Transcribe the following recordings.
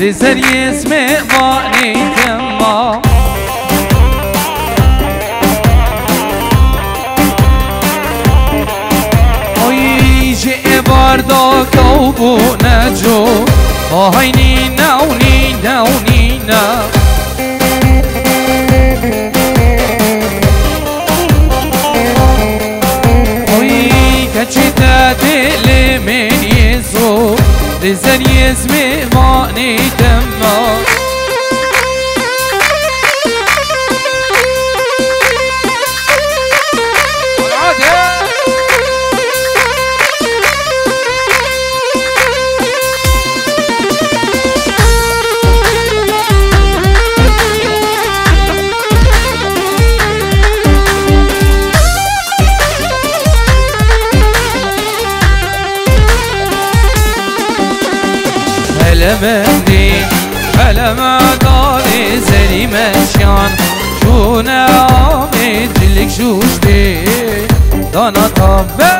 لسر اسم مانیت ما آیش ابردا کوبو نجو آهی مهدي على ما قالي زري مشيان شو نعمي لك شو جدي دانا طبع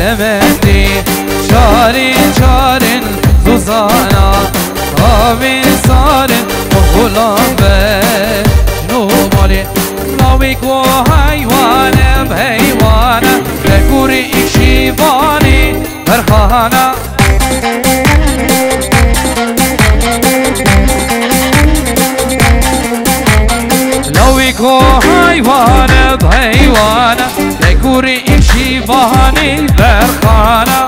المهدي شاري شاري زوزانا غابين صاري غلام بنومالي ناويك وهيوانا بهيوانا لكوري إكشيباني فرخانا کو بهانی برخانه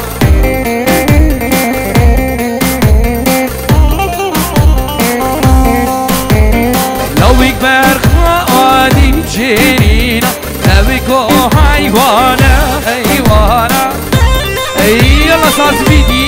لویک برخا آدی جنینا لویکو حیوان حیوان ای الله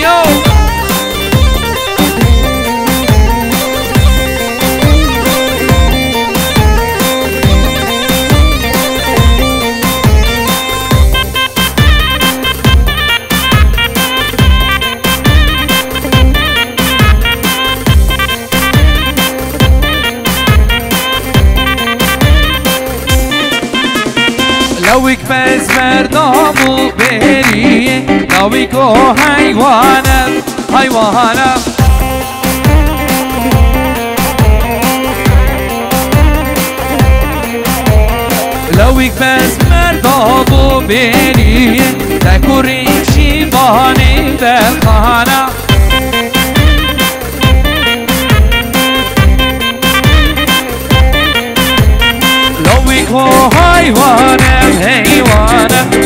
بس مردابو بهري لويكو حيوانا حيوانا لويك بس حیوانم حیوانم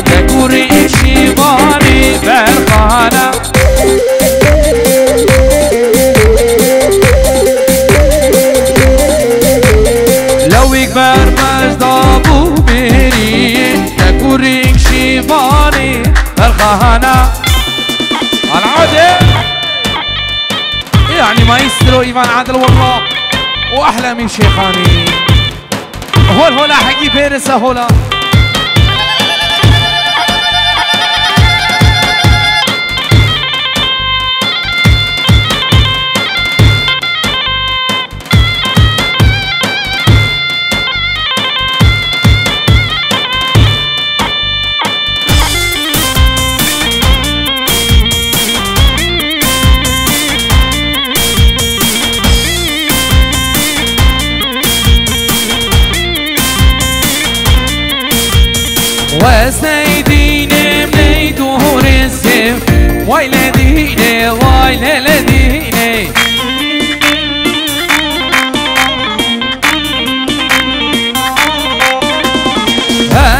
به گوری شیوانی برخانم لویک بر مزدابو بری به گوری شیوانی برخانم العادة. يعني مايسترو إيفان عادل والله من شيخاني. هول هولا حقي بيرسا هولا. وای لدینه وای لدینه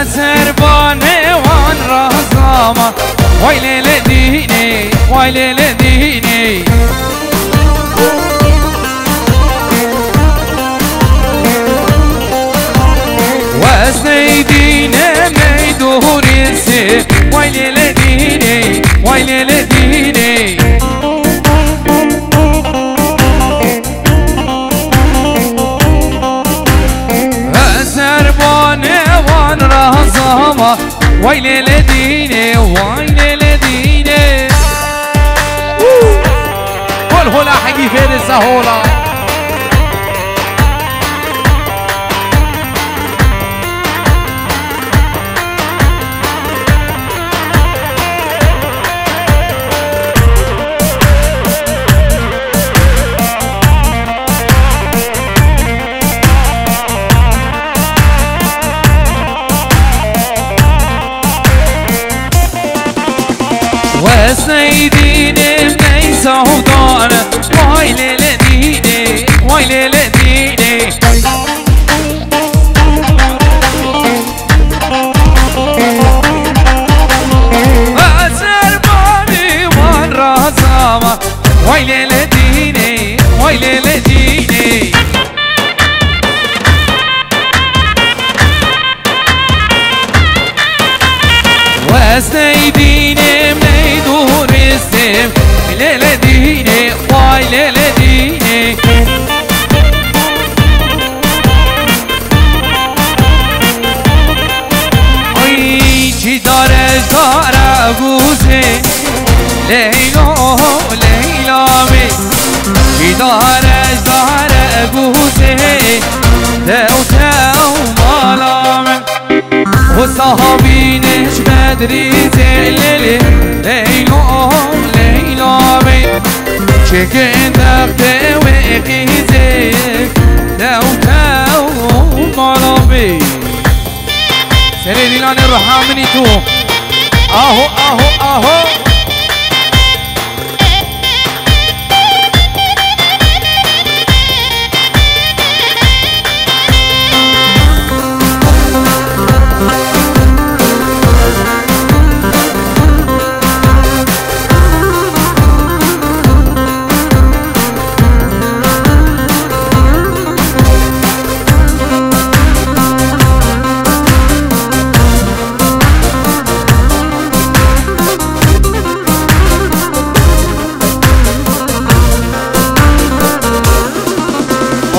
سربان وان را زمان وای لدینه وای لدینه وزنی دینه می‌دونی سی وای ويلي لديني سربانه وان رازما ويلي لديني ويلي لديني هول هولا حقي فارس هولا و صحابینش بدری زلیلی لیلا لیلا می چکن دخته و قیزه دو تو مالا می سری دیلان روحامنی تو. آهو آهو آهو.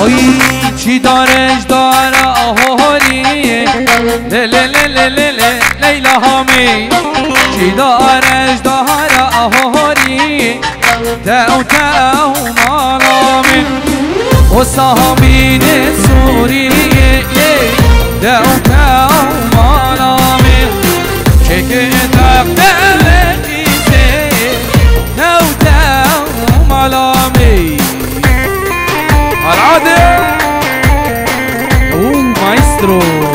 اوی چی دارش داره؟ آهو هولیه لیله لیله لیله لیلا هامی. چی دارش داره؟ آهو هولیه تاو تاو مالامی. و سامین سوریه تاو تاو مالامی. چکه که تاو Oh.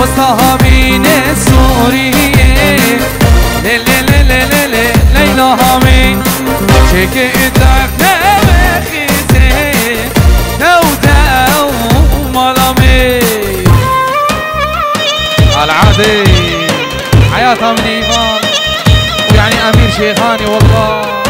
و صحابین سوریه ل ل ل ل ل ل لیلا می چه که تک نمخیزه تو تو مالا می العادي حياتها من إيمان. ويعني أمير شيخاني والله.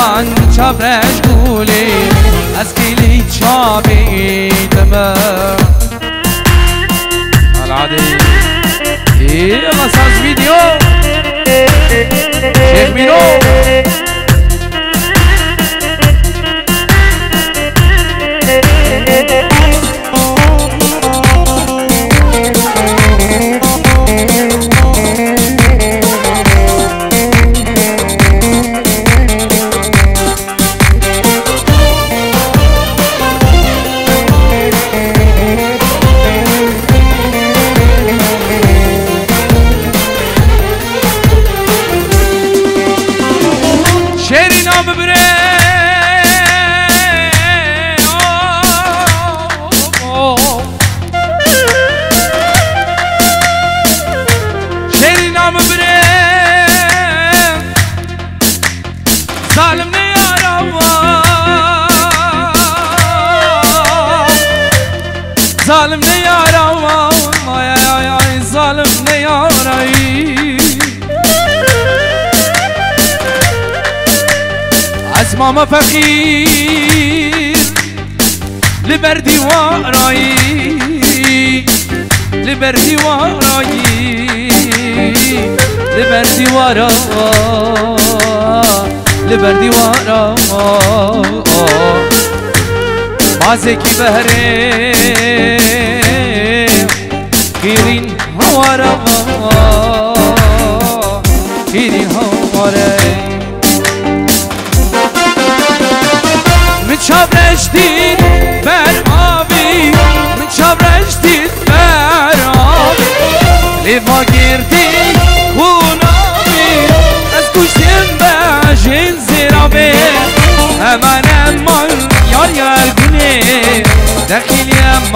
يمان شابرش قولي اسكيلي تشابي تمام العادي ايه مساج فيديو شيخ مينو ماما فقير لبردي وراي لبردي وراي لبردي ورا لبردي ورا بازکی بهره گیرین هوارا گیرین هواره چابرشتید بر آبی من چابرشتید بر آبی. لیفا گردی خونابی از کشتیم باشین زیرابی امان امان یار یار گونه دخیلی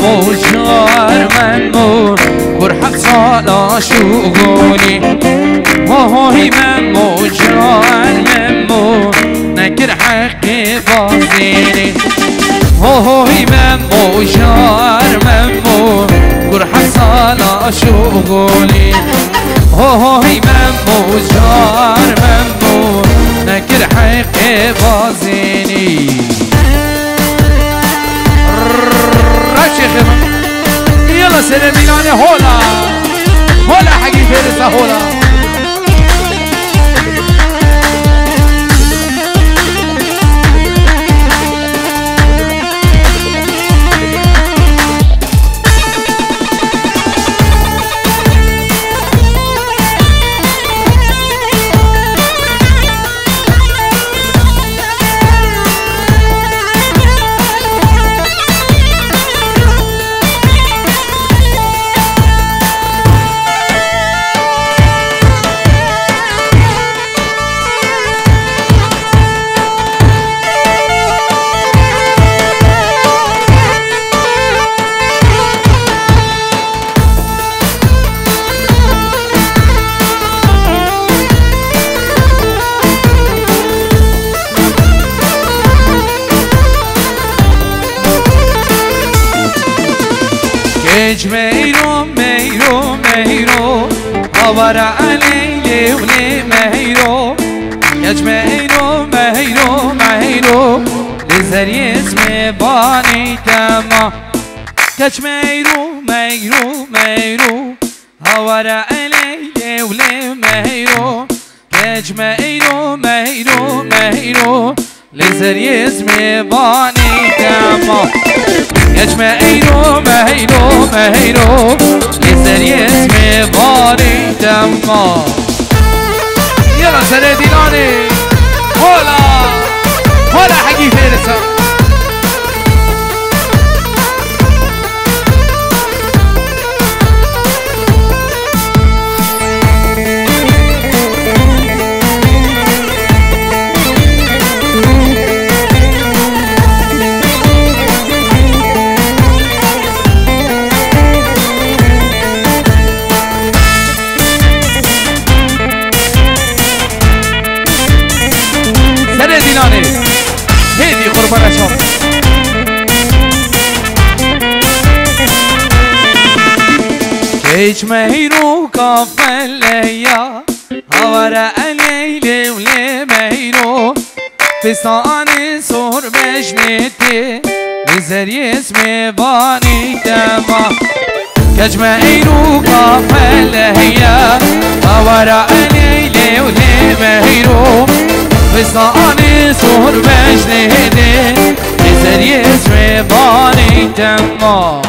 مو من مو بر حق سالا شو گونی من مو من مو نکر حق بازینی. ماهی من مو من مو بر حق سالا شو گونی من مو من مو نکر حق بازینی. بازيني رشيخ يلا سلام ميلاني هولا. هلا حقي فارس هولا. نجم مهینو مهینو لزری اسم بانی کما کچ مهینو میرو میرو هوار علیه ولی میرو کچ مهینو میرو میرو لزری اسم بانی کما کچ مهینو میرو میرو لزری اسم بانی کما يلا سنة ديناني هولا هولا حقي فارسة هيج مهيرو كافليا هورا الليل ولي مهيرو فستاني سور بجنتي لزري اسمي باني تما كج مهيرو كافليا هورا الليل ولي مهيرو فستاني سور بجنتي لزري اسمي باني تما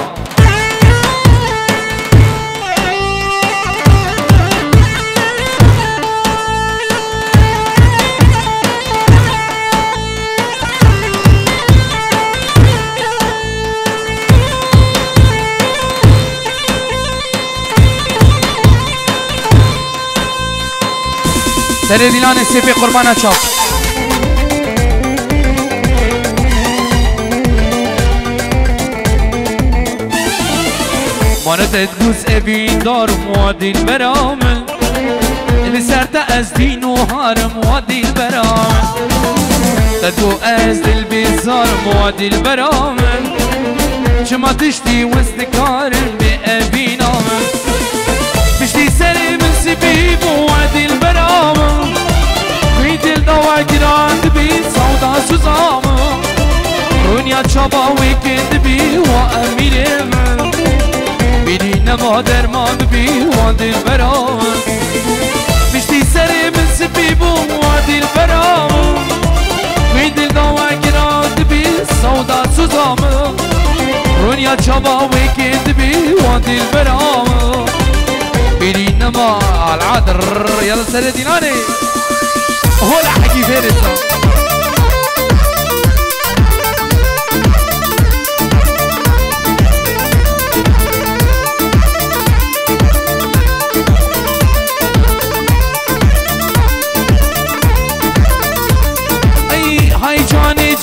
سر دیلان سیپی قربان چاپ. ماندت گوز ابین دار موادین برامل لسرت از دین و هارم برام. برامل تدو از دل بیزار موادیل برامل چما تشتی وزدکارم به ابینام. پشتی سر سري من سبيب موادي البرامل گران بی سودا سوزام دنیا چابا ویکند بی و امیرم بیری نما درمان بی و دل برام مشتی سری من سپی بو و دل برام می دل دوا گران بی سودا سوزام دنیا چابا ویکند بی و دل بیری نما العادر يلا سر ديناني هو لا حكي فارس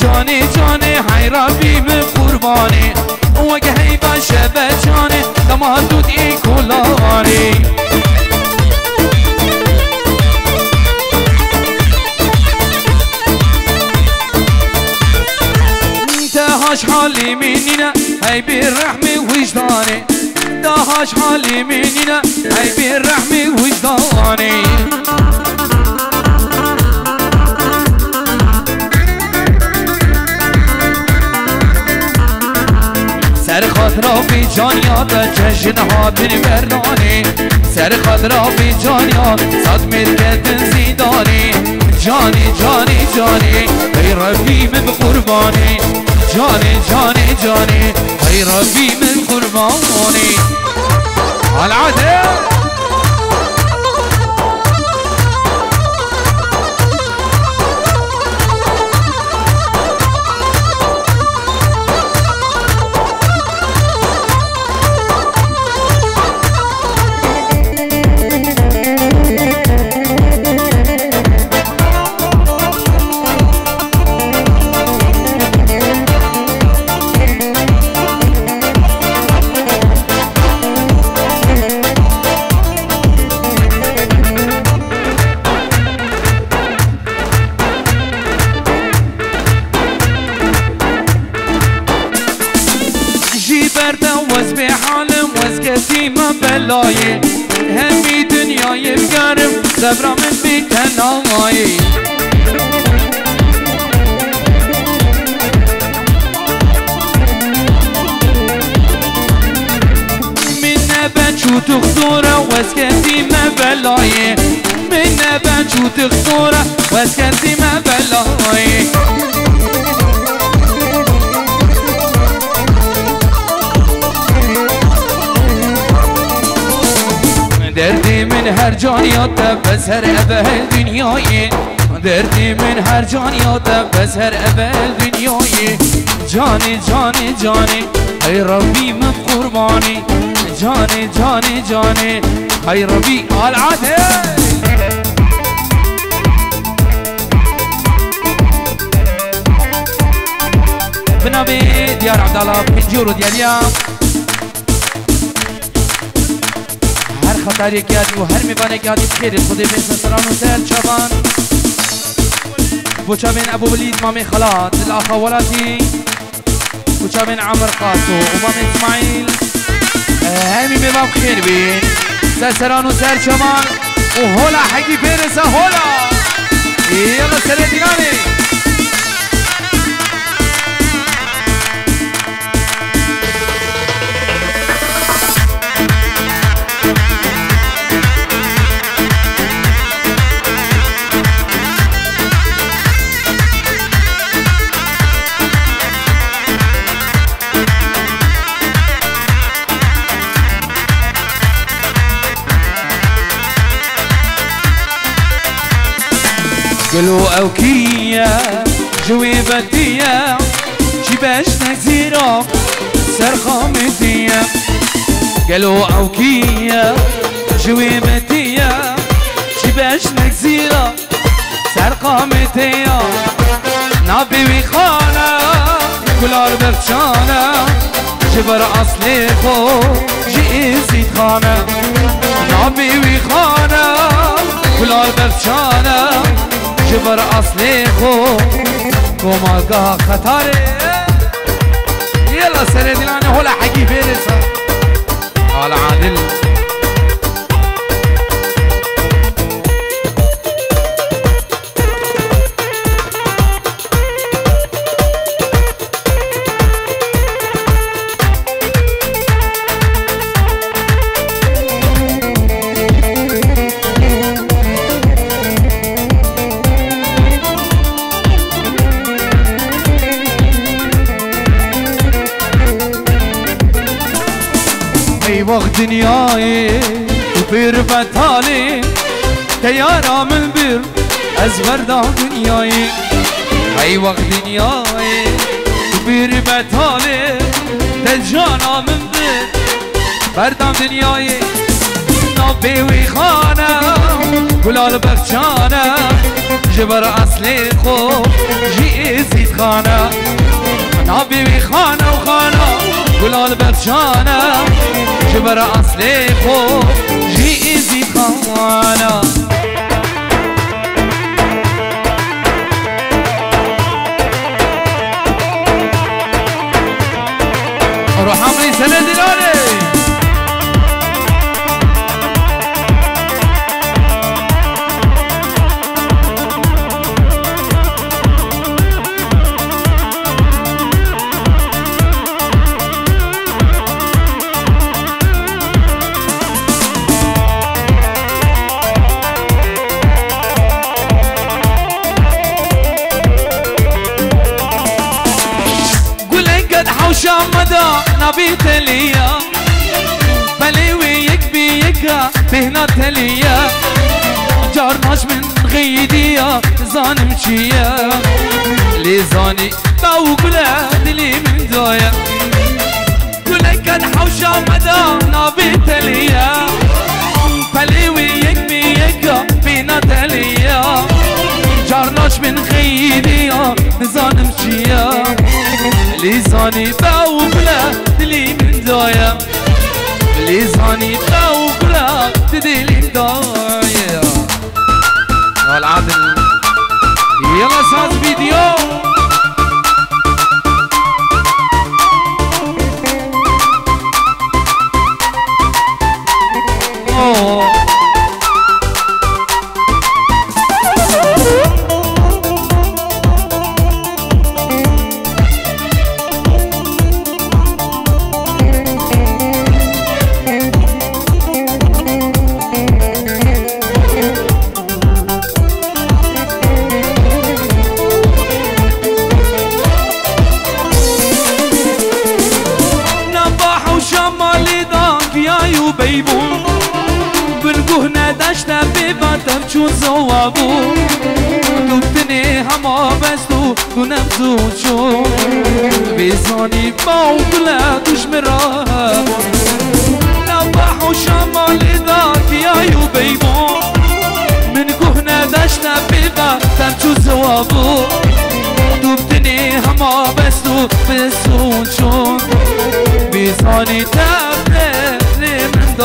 جاني جاني هاي ربي بقرباني. وقهي بشبه جاني دمها دود اي می‌کنی دهاش حالی منینه ای بی رحمی وجدانی. دهاش حالی منینه ای بی رحمی وجدانی. سر خاطرا بی جانیات جشن هاتن برنانی سر خاطرا بی جانیات صد ملکت زیدانی. جانی جانی جانی ای ربی من قربانی. جانی جانی جانی ای ربی من قربانی. العدل دنیای دردی من هر جانیات بس هر اول دنیای. جانی جانی جانی ای ربی من قربانی. جانی جانی جانی ای ربی العاده. بنابي ديار عبد الله بنجورو دياليا خطر یکی و هر میبانه که آدی خیر خودی به سران و سر چابان بوچا بین ابو ولید مامی خلات الاخا ولاتی. بوچا بین عمر قاسو و مامی اسماعیل. همی میبام خیر بین سران و سر چابان و هولا حقی پیرسه هولا. یلا سر أو كيا جوي بديا باش نزيرا سرخامتيا قلو أو كيا جوي بديا باش نزيرا سرقامتيا نابي ويخانا كلار بخشانا جبر اصلي خو جي زيد خانا نابي ويخانا كلار بر اصل خو کماگاه خطاره یلا سر دلانه هلا حقي فيرسا قال عادل. وقت دنیای تو پیر بطالی تیارا من بیر از وردا دنیای. ای وقت دنیای تو پیر بطالی تجانا من بیر بردم دنیای. نابی وی خانه گلال بخشانه جبر اصلی خوب جی زید خانه نابی وی خانه و گلال برچانم که برای اصل خود جیزی خوانم روحم ریسه دلاره خوانا بهنا تليا. جارناش من غيديا زانم چيا لي زاني باو قلا دلي من دايا. قلا كان حوشا مدى نابي تليا. فلي ويك بيك بهنا تليا. جارناش من غيديا زانم چيا لي زاني باو قلا دلي من دايا لساني توقلا تدلي دايا والعدل يلا ساز فيديو. شد زوابو دفتنه هما بستو دونم زود شد بزانی با اولا دشم را. نبح و شمال دا کیایو بیمون من گوه نداشت نبیبا تن چو زوابو. دفتنه هما بستو بزود شد بزانی تبره من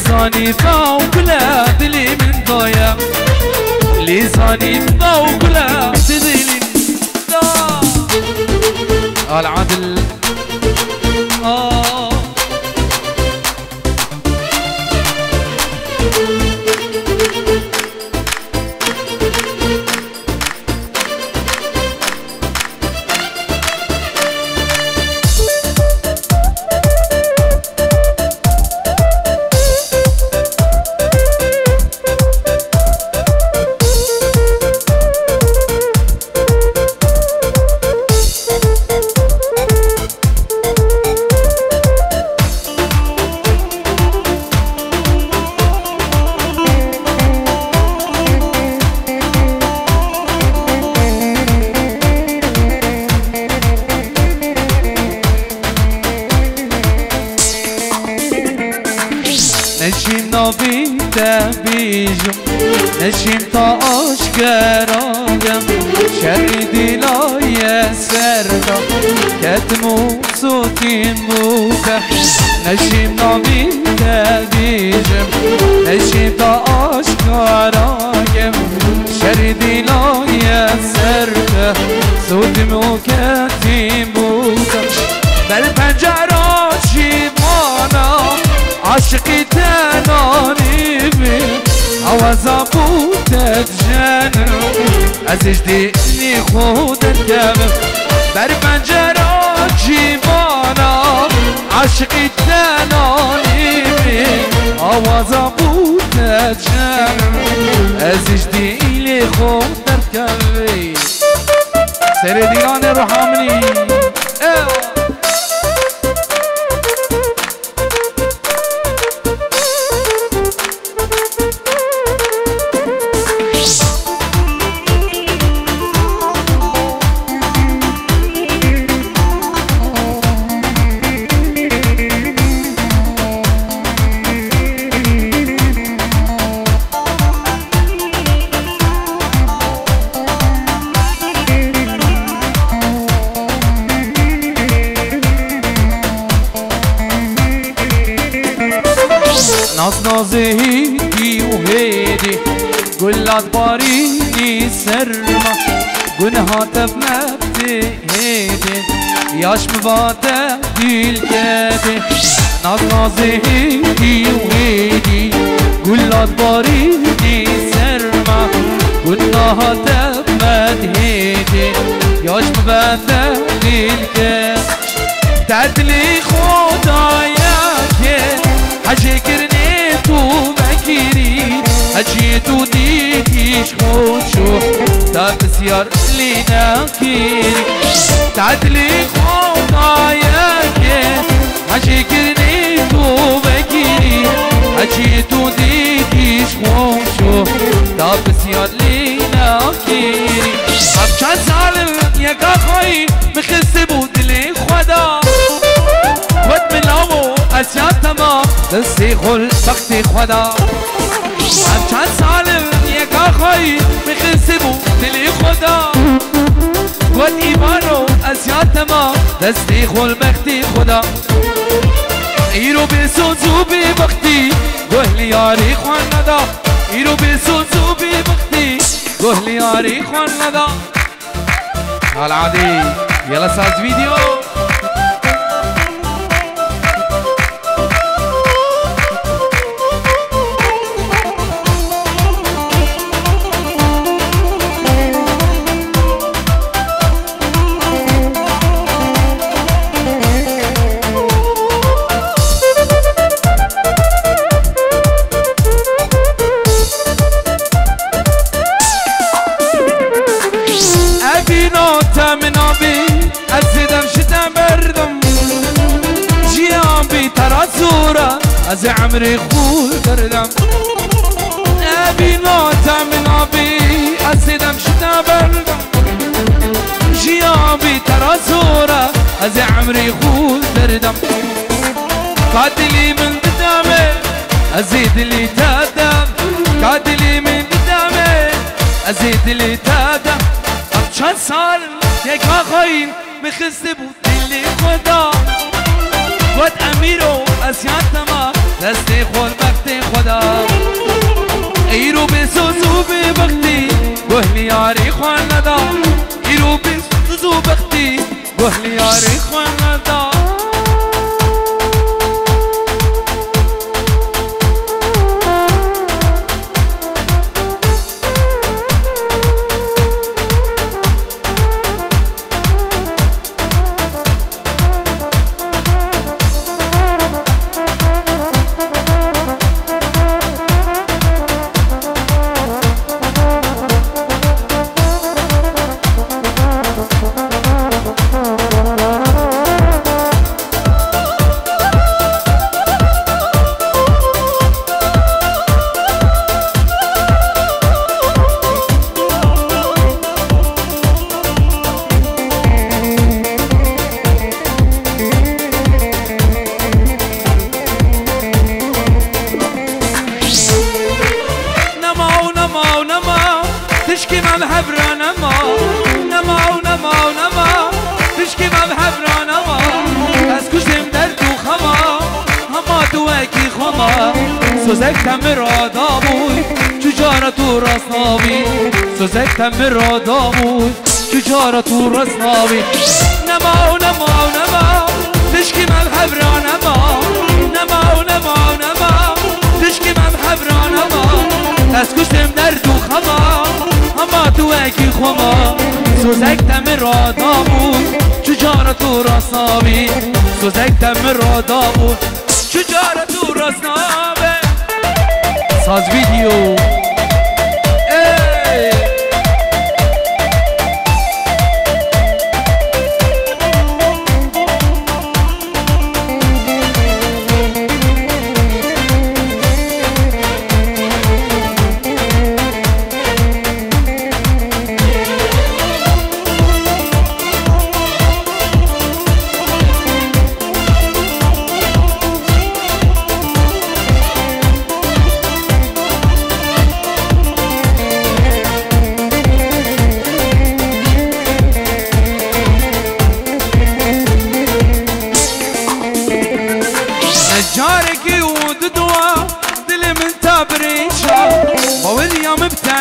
لساني فوقلا دلي من ضايا لساني فوقلا دلي من ضايا العدل عاشقی تنانی بی عوضا بودت جنو از اجدینی خودت بر پنجرا جیوانا عاشقی تنانی بی عوضا بودت جنو از اجدینی خودت سر دیران رحمنی ایوه هیدی یاش مواته دیل کدی ناز نازهی و هیدی گلات بارینی سرما گنهات مدهیدی یاش مواته دیل کدی تعدلي خدايا حجي كرني تو بكيري حجي تو ديكيش خوشو تا بسيار لينا كيري تعدلي خدايا حجي كرني تو بكيري حجي تو ديكيش خوشو تا بسيار لينا كيري اب چند سال یک آخایی مخسته بود دل خدا ود ملاو اسیاتما دستی خل بخت خدا. اب چند سال یک آخایی مخسته بود دل خدا. ود ایمانو اسیاتما دستی خل بخت خدا. ایرو به سوزو به بختی گهلی یاری خوان ندا. ایرو به سوزو به بختی گهلی یاری خوان ندا. العادي يلا ساز فيديو. از عمری خود کردم نبی ناتم نابی از دیدم شده بردم جیابی ترازورا از عمری خود کردم قاتلی من بدامه از دلی تادم قاتلی من بدامه از دلی تادم چند سال یک آخوین میخسته بود دلی خدا. ود امیر و اسیان تما دست خود وقت خدا. ایرو به سوزو به بختی گهلی یاری خوان ندا. ایرو به سوزو بختی گهلی یاری خوان ندا. سوزکتم را داموی چجارا تو رسناوی سوزکتم را داموی چجارا تو نما و نما و نما تشكي مذهب را نما. نما نما نما تشكي مذهب را نما. از کشتم در دو خما اما تو اکی خما. سوزکتم را دامون چجارا تو راسناوی سوزکتم را دامون چجارا تو راسناوی ساز ویدیو ای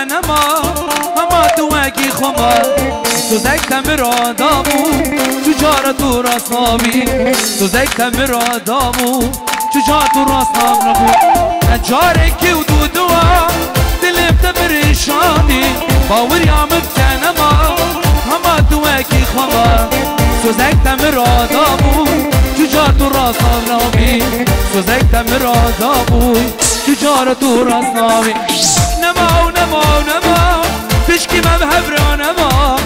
نما اما تو مگی خما تو زک تم را دامو تو جار تو راست نامی. تو زک تم را دامو تو جار تو راست نام نبو. نجاره که و دودوا دلم تا پریشانی باوری آمد کنما اما تو مگی خما تو زک تم را دامو تو جار تو راست نام نبی تو زک تم را دامو تو جار تو راست نامی. نما نما. تشکی من هبرا نما.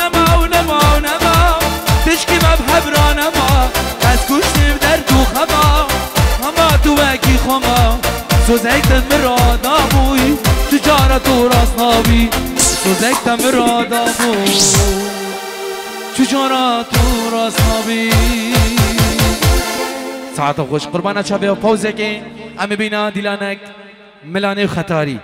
نما نما نما. تشکی من هبرا نما. از گوشتیم در دو خما. هما تو وکی خما. سوزکتم مرا داموی. تجارت تو راست نابی. سوزکتم مرا داموی. تجارت تو راست نابی. ساعت خوش قربان شبه و پوزه که امی بینا دیلانک ملانه خطاری.